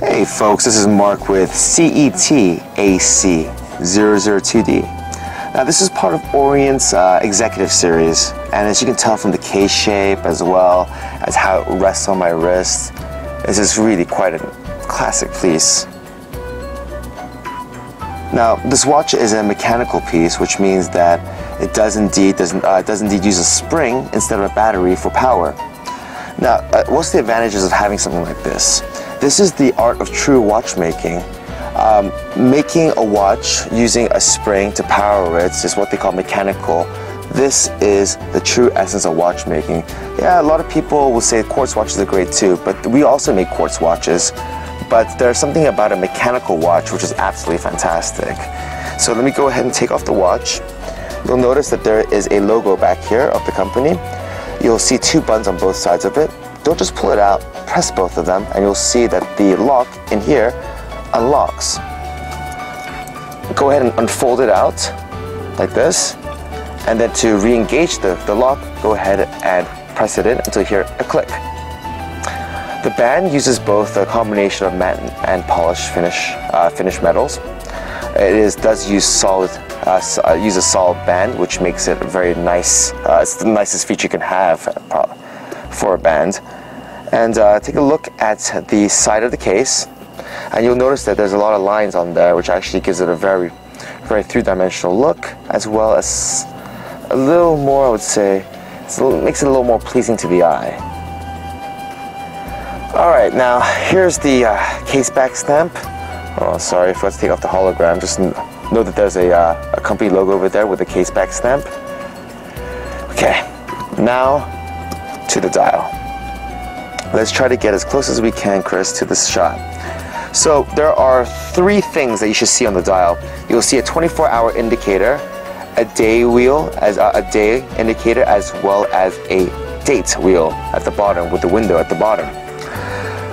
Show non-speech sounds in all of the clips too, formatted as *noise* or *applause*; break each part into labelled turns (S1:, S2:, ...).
S1: Hey folks, this is Mark with CETAC002D. Now this is part of Orient's uh, executive series, and as you can tell from the case shape as well as how it rests on my wrist, this is really quite a classic piece. Now this watch is a mechanical piece, which means that it does indeed doesn't uh, does indeed use a spring instead of a battery for power. Now, uh, what's the advantages of having something like this? This is the art of true watchmaking. Um, making a watch using a spring to power it is what they call mechanical. This is the true essence of watchmaking. Yeah, a lot of people will say quartz watches are great too, but we also make quartz watches. But there's something about a mechanical watch which is absolutely fantastic. So let me go ahead and take off the watch. You'll notice that there is a logo back here of the company. You'll see two buttons on both sides of it. Don't just pull it out, press both of them, and you'll see that the lock in here unlocks. Go ahead and unfold it out like this. And then to re-engage the, the lock, go ahead and press it in until you hear a click. The band uses both a combination of matte and polished finish, uh, finished metals. It is, does use solid uh, uh, use a solid band, which makes it very nice. Uh, it's the nicest feature you can have for a band. And uh, take a look at the side of the case, and you'll notice that there's a lot of lines on there, which actually gives it a very, very three-dimensional look, as well as a little more, I would say, makes it a little more pleasing to the eye. All right, now here's the uh, case back stamp. Oh, sorry, if let's take off the hologram. Just know that there's a, uh, a company logo over there with a case back stamp. Okay, now to the dial. Let's try to get as close as we can, Chris, to this shot. So there are three things that you should see on the dial. You'll see a 24-hour indicator, a day wheel, as a, a day indicator, as well as a date wheel at the bottom with the window at the bottom.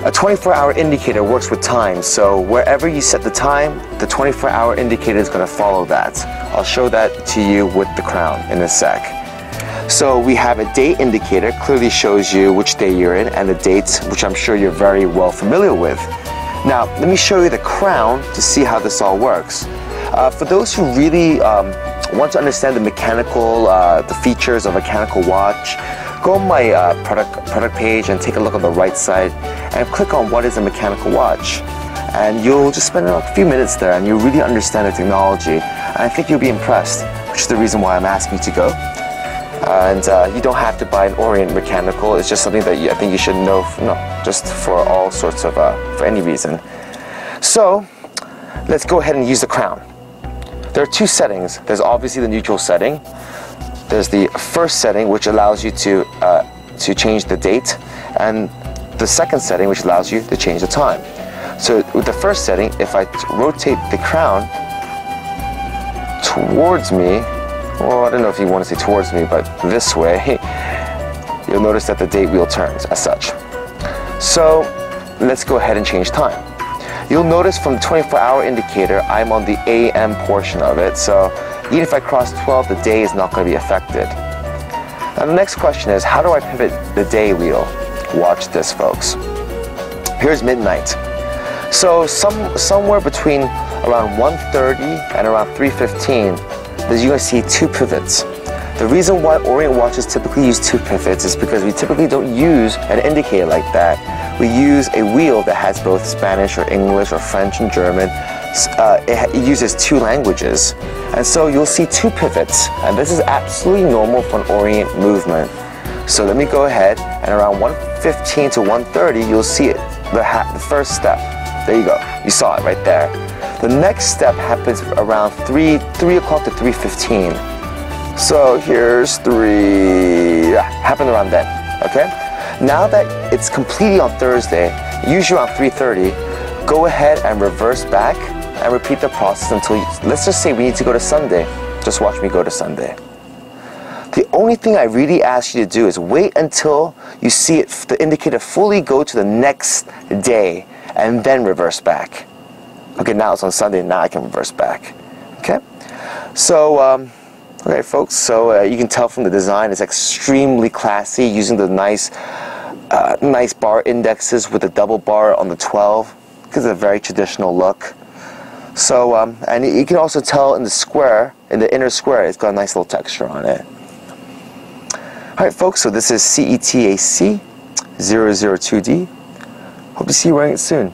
S1: A 24-hour indicator works with time, so wherever you set the time, the 24-hour indicator is going to follow that. I'll show that to you with the crown in a sec. So we have a date indicator, clearly shows you which day you're in, and the dates, which I'm sure you're very well familiar with. Now, let me show you the crown to see how this all works. Uh, for those who really um, want to understand the mechanical, uh, the features of a mechanical watch, go on my uh, product, product page and take a look on the right side and click on what is a mechanical watch. And you'll just spend a few minutes there and you'll really understand the technology. And I think you'll be impressed, which is the reason why I'm asking you to go. And uh, you don't have to buy an Orient mechanical. It's just something that you, I think you should know, no, just for all sorts of, uh, for any reason. So, let's go ahead and use the crown. There are two settings. There's obviously the neutral setting, there's the first setting, which allows you to, uh, to change the date, and the second setting, which allows you to change the time. So with the first setting, if I rotate the crown towards me, well, I don't know if you want to say towards me, but this way, *laughs* you'll notice that the date wheel turns as such. So let's go ahead and change time. You'll notice from the 24 hour indicator, I'm on the AM portion of it. So even if I cross 12, the day is not going to be affected. Now the next question is, how do I pivot the day wheel? Watch this, folks. Here's midnight. So some somewhere between around 1.30 and around 3.15, you're going to see two pivots. The reason why Orient watches typically use two pivots is because we typically don't use an indicator like that. We use a wheel that has both Spanish or English or French and German uh, it, it uses two languages. And so you'll see two pivots, and this is absolutely normal for an orient movement. So let me go ahead, and around 115 to 130, you'll see it, the, the first step. There you go, you saw it right there. The next step happens around 3, 3 o'clock to 3.15. So here's 3, yeah, happened around then, okay? Now that it's completely on Thursday, usually around 3.30, go ahead and reverse back and repeat the process until, you, let's just say we need to go to Sunday. Just watch me go to Sunday. The only thing I really ask you to do is wait until you see it, the indicator fully go to the next day and then reverse back. Okay, now it's on Sunday, now I can reverse back. Okay? So, um, okay, folks, so uh, you can tell from the design it's extremely classy using the nice, uh, nice bar indexes with the double bar on the 12 gives a very traditional look. So, um, and you can also tell in the square, in the inner square, it's got a nice little texture on it. Alright folks, so this is CETAC 002D. Hope to see you wearing it soon.